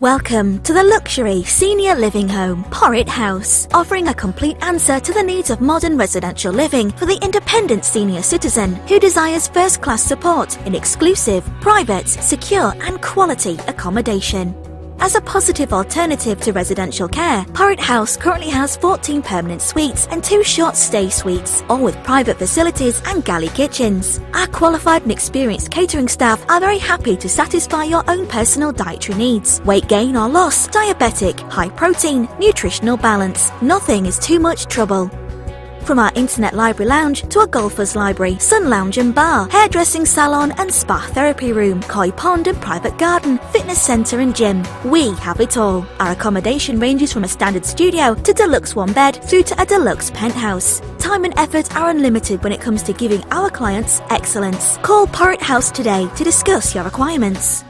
Welcome to the luxury senior living home, Porritt House, offering a complete answer to the needs of modern residential living for the independent senior citizen who desires first class support in exclusive, private, secure, and quality accommodation. As a positive alternative to residential care, Porritt House currently has 14 permanent suites and two short stay suites, all with private facilities and galley kitchens. Our qualified and experienced catering staff are very happy to satisfy your own personal dietary needs. Weight gain or loss, diabetic, high protein, nutritional balance. Nothing is too much trouble. From our internet library lounge to a golfer's library, sun lounge and bar, hairdressing salon and spa therapy room, koi pond and private garden, fitness centre and gym. We have it all. Our accommodation ranges from a standard studio to deluxe one bed through to a deluxe penthouse. Time and effort are unlimited when it comes to giving our clients excellence. Call Porritt House today to discuss your requirements.